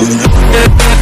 Yeah.